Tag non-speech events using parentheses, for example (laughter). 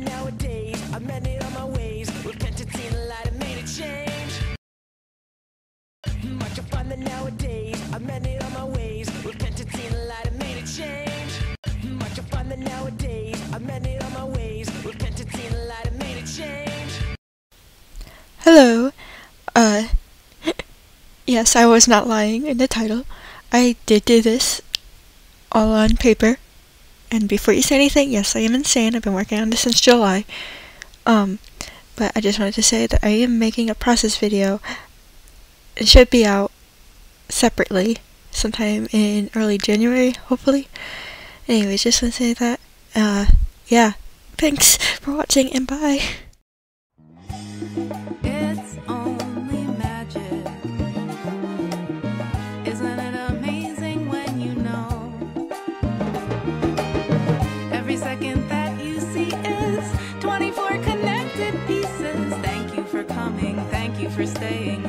nowadays. I've it on my ways, repented, seen the light, and made a change. Much I find that nowadays, I've my ways, repented, seen the light, and made a change. Much I find that nowadays, I've my ways, repented, seen the light, and made a change. Hello, uh, (laughs) yes, I was not lying in the title. I did do this all on paper. And before you say anything, yes, I am insane. I've been working on this since July. Um, but I just wanted to say that I am making a process video. It should be out separately sometime in early January, hopefully. Anyways, just want to say that. Uh, yeah. Thanks for watching and bye. For coming. Thank you for staying.